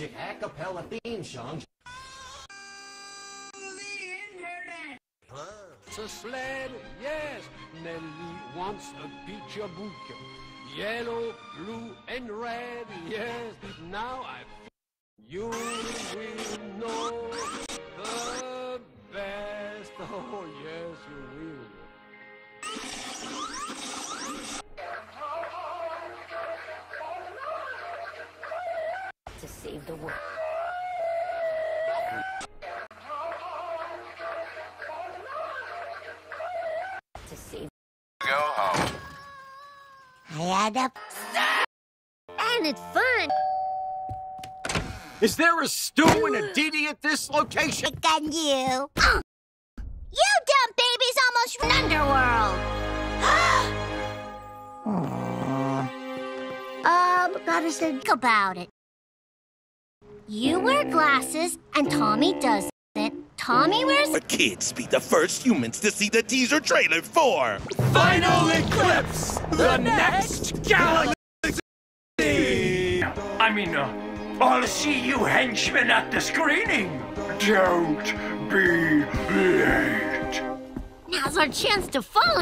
magic a cappella theme song. It's a sled, yes. Nelly wants a picture book. Yellow, blue, and red, yes. Now I you will know the best. Oh, yes, you will. To save the world. To save. Go home. I had a. And it's fun. Is there a stew and a ditty at this location? Got you. You dumb babies almost run underworld. um, gotta think about it. You wear glasses and Tommy doesn't. Tommy wears. But kids be the first humans to see the teaser trailer for Final Eclipse! The next galaxy! I mean, uh, I'll see you henchmen at the screening. Don't be late. Now's our chance to follow